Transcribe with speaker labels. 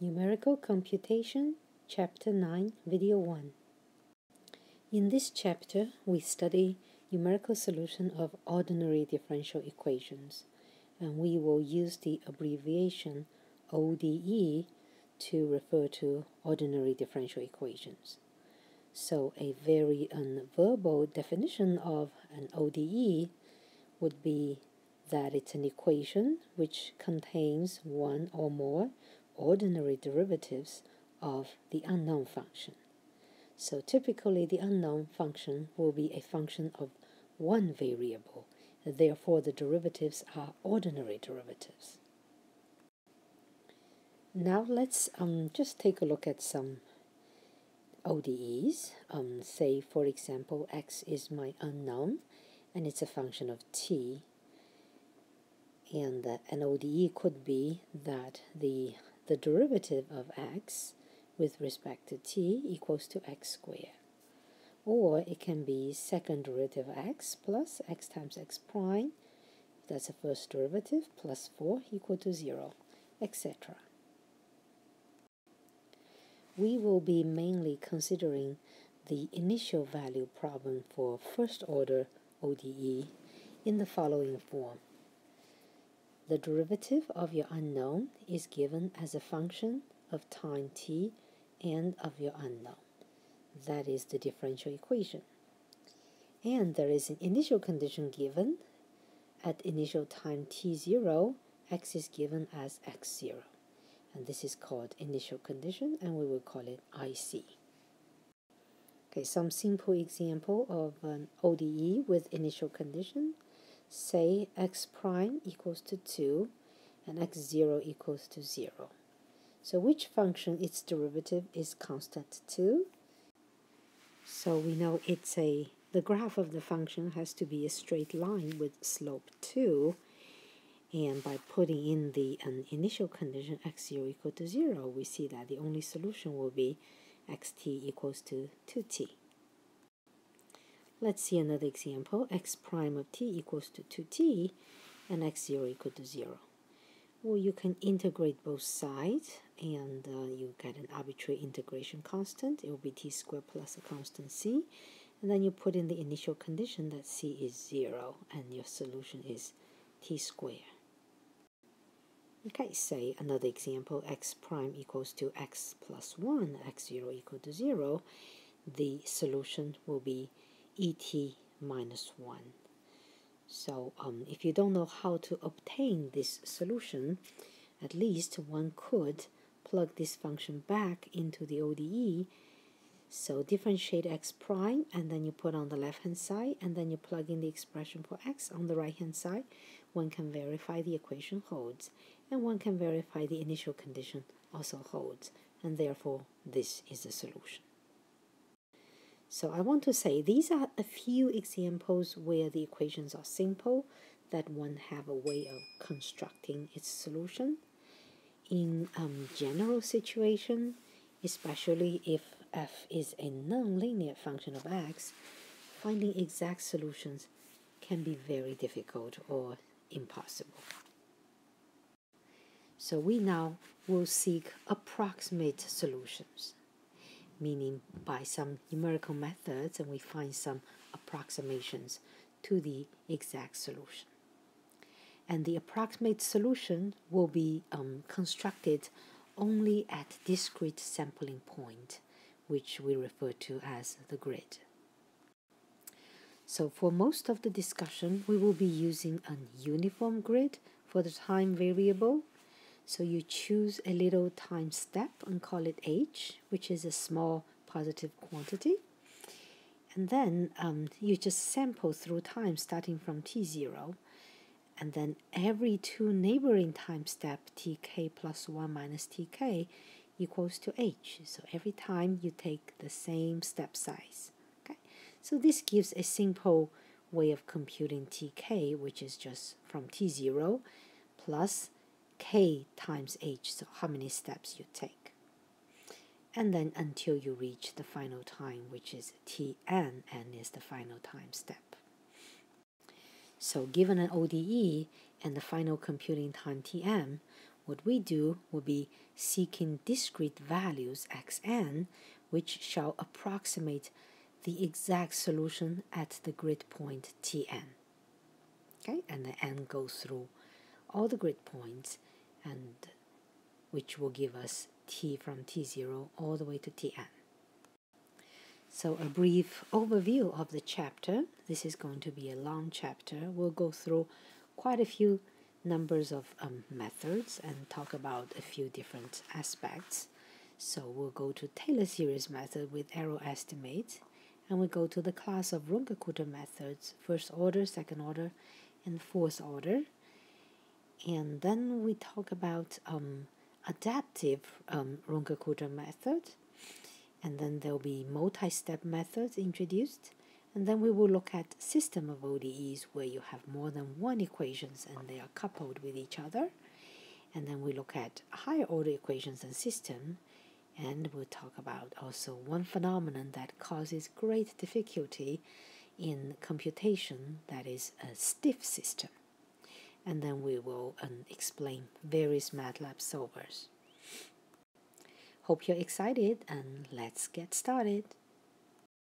Speaker 1: Numerical Computation, Chapter 9, Video 1. In this chapter, we study numerical solution of ordinary differential equations, and we will use the abbreviation ODE to refer to ordinary differential equations. So, a very unverbal definition of an ODE would be that it's an equation which contains one or more ordinary derivatives of the unknown function. So typically the unknown function will be a function of one variable, therefore the derivatives are ordinary derivatives. Now let's um, just take a look at some ODEs. Um, say, for example, x is my unknown, and it's a function of t. And uh, an ODE could be that the the derivative of x with respect to t equals to x squared. Or it can be second derivative of x plus x times x prime, that's the first derivative, plus 4 equal to 0, etc. We will be mainly considering the initial value problem for first order ODE in the following form. The derivative of your unknown is given as a function of time t and of your unknown. That is the differential equation. And there is an initial condition given. At initial time t0, x is given as x0. And this is called initial condition, and we will call it IC. Okay, some simple example of an ODE with initial condition say x prime equals to 2 and x0 equals to 0. So which function its derivative is constant 2? So we know it's a, the graph of the function has to be a straight line with slope 2. And by putting in the an initial condition x0 equal to 0, we see that the only solution will be xt equals to 2t. Let's see another example. x prime of t equals to 2t and x0 equal to 0. Well, you can integrate both sides and uh, you get an arbitrary integration constant. It will be t squared plus a constant c. And then you put in the initial condition that c is 0 and your solution is t squared. Okay, say another example, x prime equals to x plus 1, x0 equal to 0. The solution will be et minus 1. So um, if you don't know how to obtain this solution, at least one could plug this function back into the ODE. So differentiate x prime, and then you put on the left-hand side, and then you plug in the expression for x on the right-hand side. One can verify the equation holds, and one can verify the initial condition also holds, and therefore this is the solution. So I want to say these are a few examples where the equations are simple, that one have a way of constructing its solution. In um, general situation, especially if f is a nonlinear function of x, finding exact solutions can be very difficult or impossible. So we now will seek approximate solutions meaning by some numerical methods, and we find some approximations to the exact solution. And the approximate solution will be um, constructed only at discrete sampling point, which we refer to as the grid. So for most of the discussion, we will be using a uniform grid for the time variable so you choose a little time step and call it h, which is a small positive quantity. And then um, you just sample through time starting from t0. And then every two neighboring time step, tk plus 1 minus tk equals to h. So every time you take the same step size. Okay, So this gives a simple way of computing tk, which is just from t0 plus k times h, so how many steps you take. And then until you reach the final time, which is tn, n is the final time step. So given an ODE and the final computing time tm, what we do will be seeking discrete values xn, which shall approximate the exact solution at the grid point Tn. Okay, and the n goes through all the grid points and which will give us t from t0 all the way to tn. So a brief overview of the chapter. This is going to be a long chapter. We'll go through quite a few numbers of um, methods and talk about a few different aspects. So we'll go to Taylor series method with error estimate and we go to the class of Runge-Kutta methods, first order, second order, and fourth order. And then we talk about um, adaptive um, Runge-Kutta method, and then there'll be multi-step methods introduced, and then we will look at system of ODEs where you have more than one equations and they are coupled with each other. And then we look at higher order equations and system, and we'll talk about also one phenomenon that causes great difficulty in computation that is a stiff system. And then we will um, explain various MATLAB solvers. Hope you're excited and let's get started.